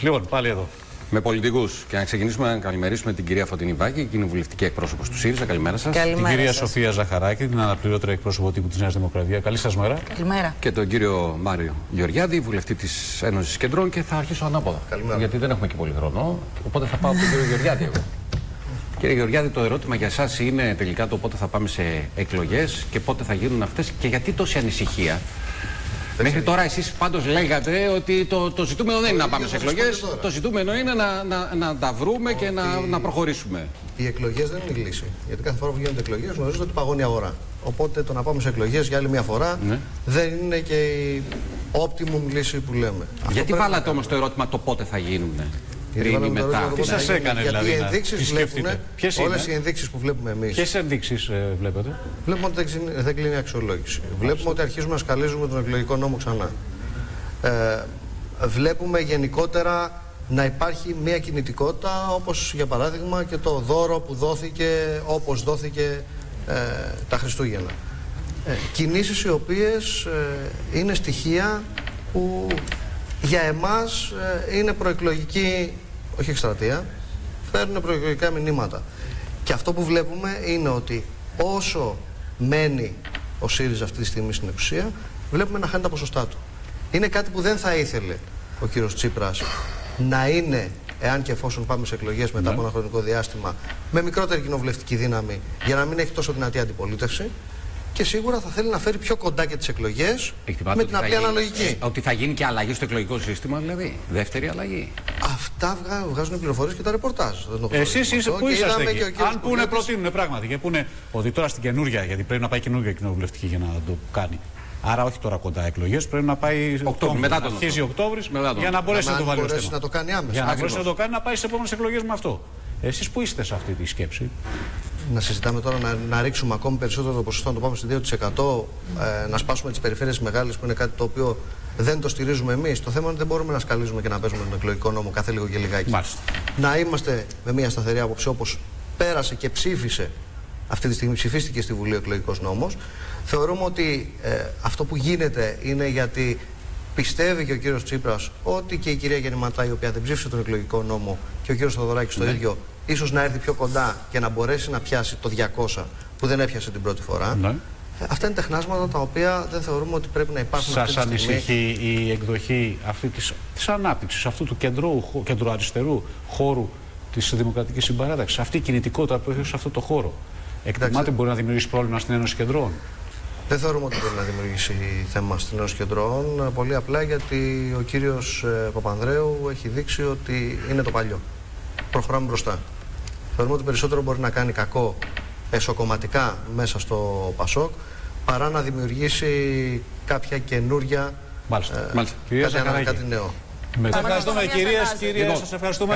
Λοιπόν, πάλι εδώ. Με πολιτικούς. Και να ξεκινήσουμε να καλημερίσουμε την κυρία Φωτεινή Βάκη, κοινοβουλευτική εκπρόσωπος του ΣΥΡΙΖΑ. Καλημέρα σας. Την κυρία Σοφία Ζαχαράκη, την αναπληρώτρια εκπρόσωπο τύπου της Νέας Δημοκρατίας. Καλή σας μέρα. Καλημέρα. Και τον κύριο Μάριο Γεωργιάδη, βουλευτή της Ένωσης Κεντρών. Και θα αρχίσω ανάποδα. Καλημέρα. Γιατί δεν έχουμε και πολύ χρόνο. Οπότε θα πάω από τον κύριο Γεωργιάδη εγώ. Κύριε Γεωργιάδη, το ερώτημα για εσά είναι τελικά το πότε θα πάμε σε εκλογές και πότε θα γίνουν αυτές και γιατί τόση ανησυχία. Μέχρι τώρα εσείς πάντως λέγατε ότι το, το ζητούμενο δεν είναι να πάμε σε θα σας πω εκλογές. και τώρα. Το ζητούμενο είναι να, να, να τα βρούμε και να, να προχωρήσουμε. Οι εκλογές δεν είναι η λύση. Γιατί κάθε φορά που γίνονται εκλογές γνωρίζετε ότι παγώνει η αγορά. Οπότε το να πάμε σε εκλογές για άλλη μια φορά Ναι. δεν είναι και η optimum λύση που λέμε. Αυτό Γιατί πρέπει βάλατε να όμως το ερώτημα το πότε θα γίνουν. Γιατί Πριν ή βάλαμε το μετά. ερώτημα Τι πότε σας θα γίνει, έκανε, γιατί δηλαδή, οι να- ενδείξεις τις σκεφτείτε; βλέπουν. Ποιες Όλες είναι; οι ενδείξεις που βλέπουμε εμείς. Ποιες ενδείξεις βλέπετε. Βλέπουμε ότι δεν ξυ- δεν κλείνει η αξιολόγηση. Βλέπουμε ότι αρχίζουμε να σκαλίζουμε τον εκλογικό νόμο ξανά. Ε, βλέπουμε γενικότερα να υπάρχει μια κινητικότητα όπως για παράδειγμα και το δώρο που δόθηκε όπως δόθηκε ε, τα Χριστούγεννα. Ε, κινήσεις οι οποίες ε, είναι στοιχεία που για εμάς ε, είναι προεκλογική, όχι εκστρατεία, φέρνουν προεκλογικά μηνύματα. Και αυτό που βλέπουμε είναι ότι όσο μένει ο ΣΥΡΙΖΑ αυτή τη στιγμή στην εξουσία, βλέπουμε να χάνει τα ποσοστά του. Είναι κάτι που δεν θα ήθελε ο κύριος Τσίπρας να είναι, εάν και εφόσον πάμε σε εκλογές μετά από ένα χρονικό διάστημα, με μικρότερη κοινοβουλευτική δύναμη, για να μην έχει τόσο δυνατή αντιπολίτευση. Και σίγουρα θα θέλει να φέρει πιο κοντά και τις εκλογές Εκτιμάτε με ότι την θα απλή γίνει- αναλογική. Ότι θα γίνει και αλλαγή στο εκλογικό σύστημα, δηλαδή. Δεύτερη αλλαγή. Αυτά βγα- βγάζουν πληροφορίες και τα ρεπορτάζ. Δεν το Εσείς γνωρίζουμε είστε αυτό. που Και είσαστε είδαμε εκεί; και ο κύριος Αν πούνε, Κουρλέτης- προτείνουν πράγματι και πούνε ότι τώρα στην καινούργια, γιατί πρέπει να πάει καινούργια κοινοβουλευτική για να το κάνει. Άρα όχι τώρα κοντά εκλογές, πρέπει να πάει Οκτώβρη, μετά να τον αρχίσει Οκτώβρη Μετά τον για να μπορέσει Να να το βάλει ως μπορέσει θέμα. να το κάνει άμεσα. Για να Ακριβώς. μπορέσει να το κάνει να πάει στι επόμενες εκλογές με αυτό. Εσείς που είστε σε αυτή τη σκέψη; Να συζητάμε τώρα να, να ρίξουμε ακόμη περισσότερο το ποσοστό, να το πάμε στο 2%, ε, να σπάσουμε τις περιφέρειες μεγάλες που είναι κάτι το οποίο δεν το στηρίζουμε εμείς. Το θέμα είναι ότι δεν μπορούμε να σκαλίζουμε και να παίζουμε τον εκλογικό νόμο κάθε λίγο και λιγάκι. Μάλιστα. Να είμαστε με μια σταθερή άποψη όπως πέρασε και ψήφισε αυτή τη στιγμή, ψηφίστηκε στη Βουλή ο εκλογικός νόμος. Θεωρούμε ότι ε, αυτό που γίνεται είναι γιατί πιστεύει και ο κύριος Τσίπρας ότι και η κυρία Γεννηματά η οποία δεν ψήφισε τον εκλογικό νόμο και ο κύριος Θοδωράκης το ίδιο ίσως να έρθει πιο κοντά και να μπορέσει να πιάσει το 200 που δεν έπιασε την πρώτη φορά. Ναι. Ε, Αυτά είναι τεχνάσματα τα οποία δεν θεωρούμε ότι πρέπει να υπάρχουν αυτή Σας τη στιγμή. ανησυχεί η εκδοχή αυτή της της ανάπτυξης, αυτού του κεντρού, κεντροαριστερού χώρου της Δημοκρατικής Συμπαράταξης, αυτή η κινητικότητα που έχει σε αυτό το χώρο. Εκτιμάται Εντάξει. μπορεί να δημιουργήσει πρόβλημα στην Ένωση Κεντρών. Δεν θεωρούμε ότι μπορεί να δημιουργήσει θέμα στην Ένωση Κεντρών. ε, Πολύ απλά γιατί ο κύριος ε, Παπανδρέου έχει δείξει ότι είναι το παλιό. Προχωράμε μπροστά. Θεωρούμε ότι περισσότερο μπορεί να κάνει κακό εσωκομματικά μέσα στο Πασόκ παρά να δημιουργήσει κάποια καινούρια Μάλιστα. ε, Μάλιστα. Κυρία κάτι, ανα- Ζαχαράκη. κάτι νέο. Μετά. Πάμε Ευχαριστούμε στο κυρίες, Σταθάζη. κύριε. Λοιπόν, Σα ευχαριστούμε.